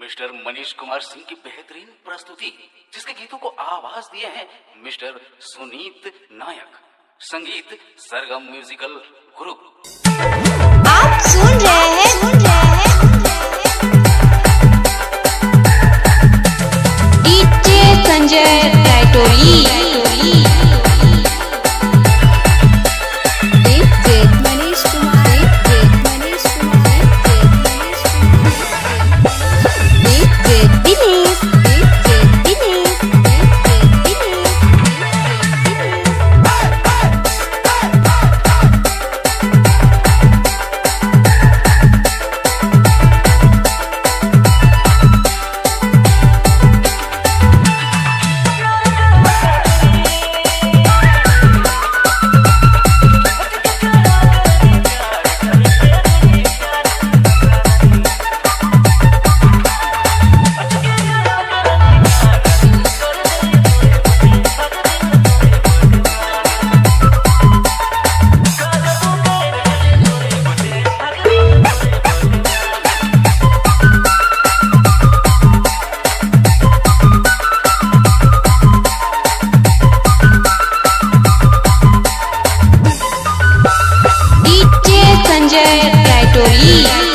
Mister Manish Kumar Singh की बेहतरीन प्रस्तुति, जिसके गीतों को आवाज़ दिए हैं मिस्टर सुनीत नायक। संगीत सरगम म्यूजिकल ग्रुप। आप सुन रहे हैं। संजय रायटोरी संजय रायटोरी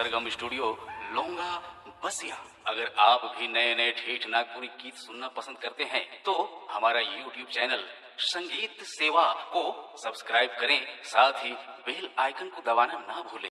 सरगम स्टूडियो, लोंगा, बसिया। अगर आप भी नए नए ठेठ नागपुरी गीत सुनना पसंद करते हैं तो हमारा यूट्यूब चैनल, संगीत सेवा को सब्सक्राइब करें, साथ ही बेल आइकन को दबाना ना भूलें।